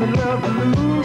love and love.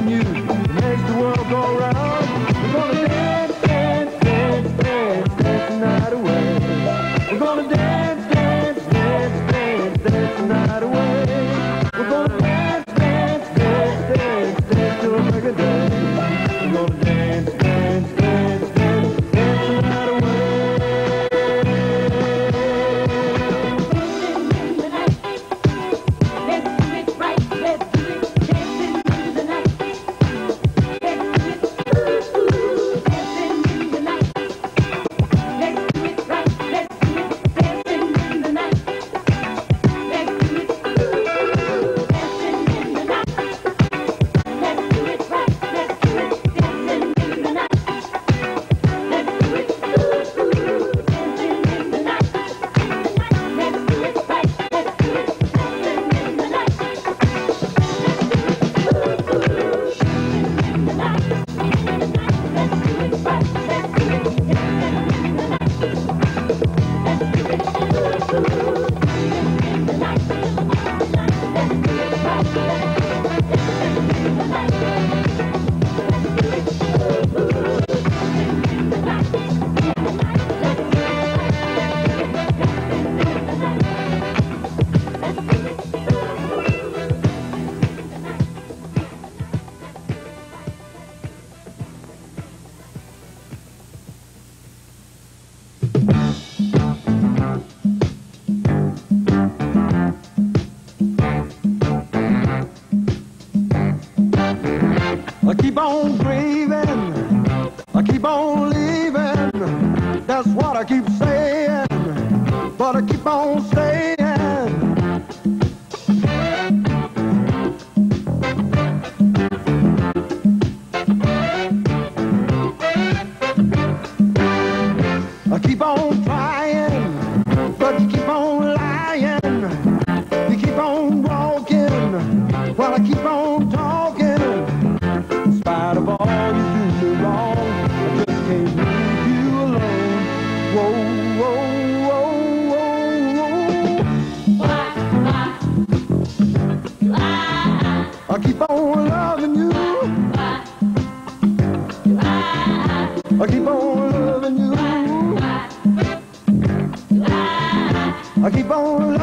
news. Keep on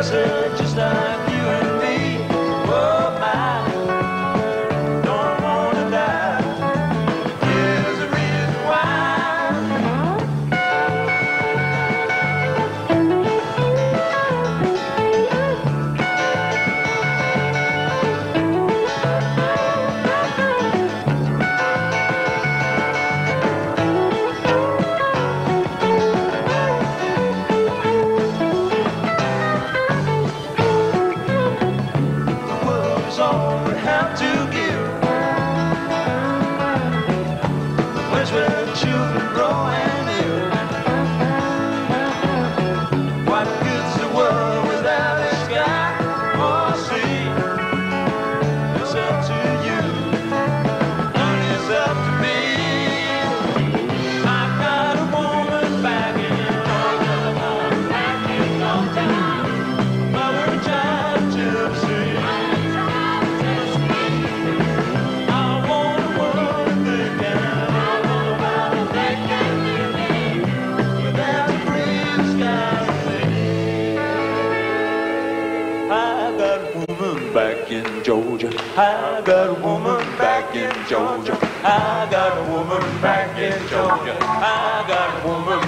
Georgia. Georgia. I got a woman back in Georgia. I got a woman